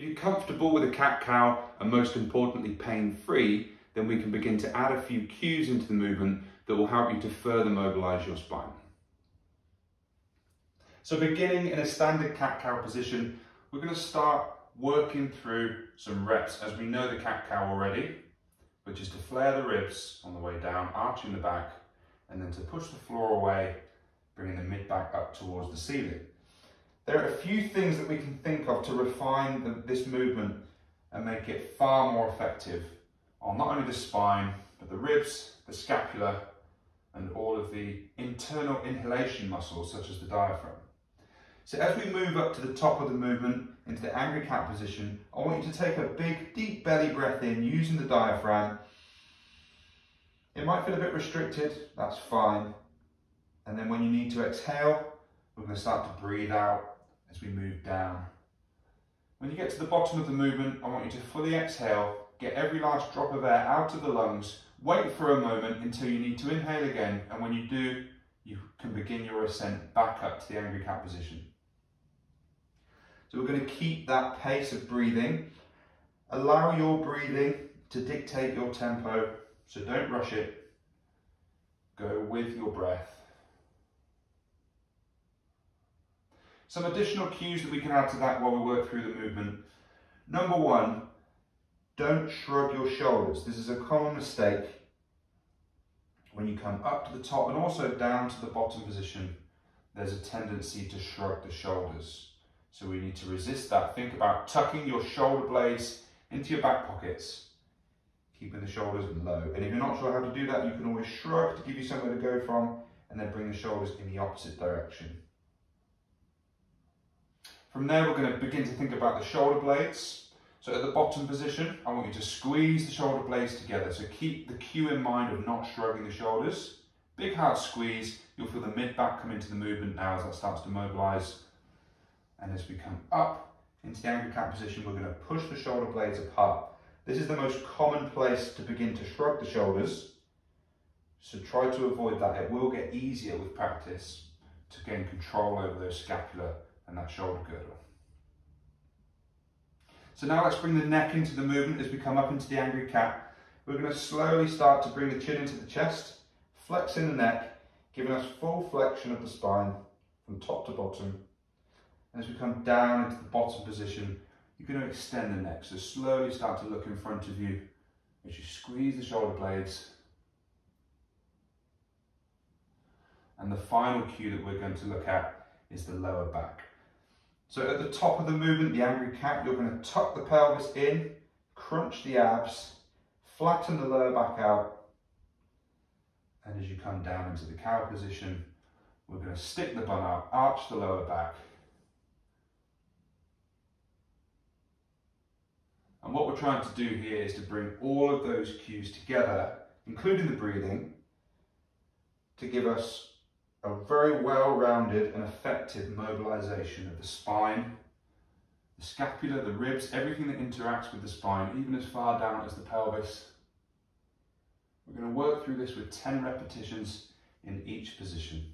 If you're comfortable with a cat-cow and most importantly pain-free, then we can begin to add a few cues into the movement that will help you to further mobilise your spine. So beginning in a standard cat-cow position, we're going to start working through some reps as we know the cat-cow already, which is to flare the ribs on the way down, arching the back, and then to push the floor away, bringing the mid-back up towards the ceiling. There are a few things that we can think of to refine the, this movement and make it far more effective on not only the spine, but the ribs, the scapula, and all of the internal inhalation muscles, such as the diaphragm. So as we move up to the top of the movement into the angry cat position, I want you to take a big, deep belly breath in using the diaphragm. It might feel a bit restricted, that's fine. And then when you need to exhale, we're going to start to breathe out as we move down. When you get to the bottom of the movement, I want you to fully exhale, get every last drop of air out of the lungs, wait for a moment until you need to inhale again, and when you do, you can begin your ascent back up to the angry cat position. So we're going to keep that pace of breathing. Allow your breathing to dictate your tempo, so don't rush it. Go with your breath. Some additional cues that we can add to that while we work through the movement. Number one, don't shrug your shoulders. This is a common mistake when you come up to the top and also down to the bottom position. There's a tendency to shrug the shoulders. So we need to resist that. Think about tucking your shoulder blades into your back pockets, keeping the shoulders low. And if you're not sure how to do that, you can always shrug to give you somewhere to go from and then bring the shoulders in the opposite direction. From there, we're going to begin to think about the shoulder blades. So at the bottom position, I want you to squeeze the shoulder blades together. So keep the cue in mind of not shrugging the shoulders. Big hard squeeze. You'll feel the mid-back come into the movement now as that starts to mobilize. And as we come up into the angry cat position, we're going to push the shoulder blades apart. This is the most common place to begin to shrug the shoulders. So try to avoid that. It will get easier with practice to gain control over those scapula and that shoulder girdle. So now let's bring the neck into the movement as we come up into the angry cat. We're going to slowly start to bring the chin into the chest, flexing the neck, giving us full flexion of the spine from top to bottom. And as we come down into the bottom position, you're going to extend the neck. So slowly start to look in front of you as you squeeze the shoulder blades. And the final cue that we're going to look at is the lower back. So at the top of the movement, the angry cat, you're going to tuck the pelvis in, crunch the abs, flatten the lower back out. And as you come down into the cow position, we're going to stick the bum out, arch the lower back. And what we're trying to do here is to bring all of those cues together, including the breathing, to give us a very well-rounded and effective mobilization of the spine, the scapula, the ribs, everything that interacts with the spine, even as far down as the pelvis. We're going to work through this with 10 repetitions in each position.